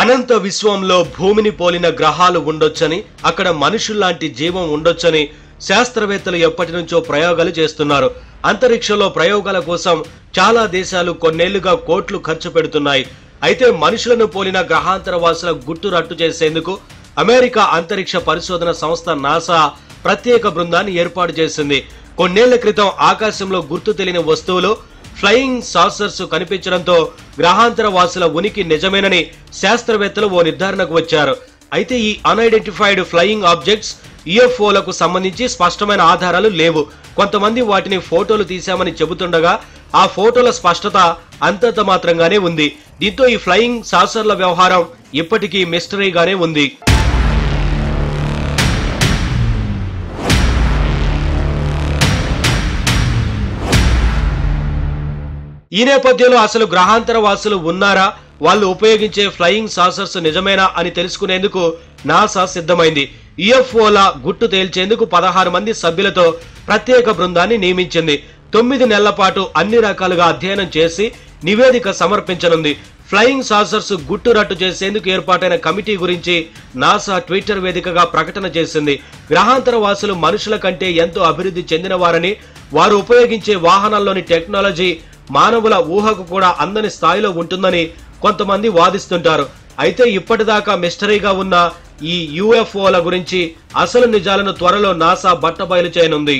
అనంత విశ్వంలో భూమిని పోలిన గ్రహాలు ఉండొచ్చని అక్కడ మనుషుల్లాంటి జీవం ఉండొచ్చని శాస్త్రవేత్తలు ఎప్పటి నుంచో ప్రయోగాలు చేస్తున్నారు. అంతరిక్షంలో ప్రయోగాల కోసం చాలా దేశాలు కొన్నేళ్ళుగా కోట్లు ఖర్చు పెడుతున్నాయి. అయితే మనుషులను పోలిన గ్రహాంతర వాసుల గుట్టు రట్టు చేసేందుకు అమెరికా అంతరిక్ష పరిశోధన సంస్థ నాసా ప్రత్యేక బృందాన్ని ఏర్పాటు చేసింది. కొన్నేళ్ళ క్రితం ఆకాశంలో గుర్తు తెలియని వస్తువులు ఫ్లయింగ్ సాసర్స్ కనిపించడంతో గ్రహాంతర వాసుల ఉనికి నిజమేనని శాస్త్రవేత్తలు ఓ నిర్ధారణకు వచ్చారు. అయితే ఈ అన్ఐడెంటిఫైడ్ ఫ్లయింగ్ ఆబ్జెక్ట్స్ ఈఎఫ్ఓలకు సంబంధించి స్పష్టమైన ఆధారాలు లేవు. కొంతమంది వాటిని ఫోటోలు తీశామని చెబుతుండగా ఆ ఫోటోల స్పష్టత అంతంత మాత్రంగానే ఉంది. దీంతో ఈ ఫ్లయింగ్ సాసర్ల వ్యవహారం ఇప్పటికీ మిస్టరీగానే ఉంది. ఈ నేపథ్యంలో అసలు గ్రహాంతర వాసులు ఉన్నారా? వాళ్ళు ఉపయోగించే ఫ్లయింగ్ సాసర్స్ నిజమేనా అని తెలుసుకునేందుకు నాసా సిద్ధమైంది. యుఎఫ్ఓల గుట్టు తేల్చేందుకు పదహారు మంది సభ్యులతో ప్రత్యేక బృందాన్ని నియమించింది. తొమ్మిది నెలల పాటు అన్ని రకాలుగా అధ్యయనం చేసి నివేదిక సమర్పించనుంది. ఫ్లయింగ్ సాసర్స్ గుట్టు రట్టు చేసేందుకు ఏర్పాటైన కమిటీ గురించి నాసా ట్విట్టర్ వేదికగా ప్రకటన చేసింది. గ్రహాంతర వాసులు మనుషుల కంటే ఎంతో అభివృద్ధి చెందినవారని వారు ఉపయోగించే వాహనాల్లోని టెక్నాలజీ మానవుల ఊహకు కూడా అందని స్థాయిలో ఉంటుందని కొంతమంది వాదిస్తుంటారు. అయితే ఇప్పటిదాకా మిస్టరీగా ఉన్న ఈ యుఎఫ్ఓల గురించి అసలు నిజాలను త్వరలో నాసా బట్టబయలు చేయనుంది.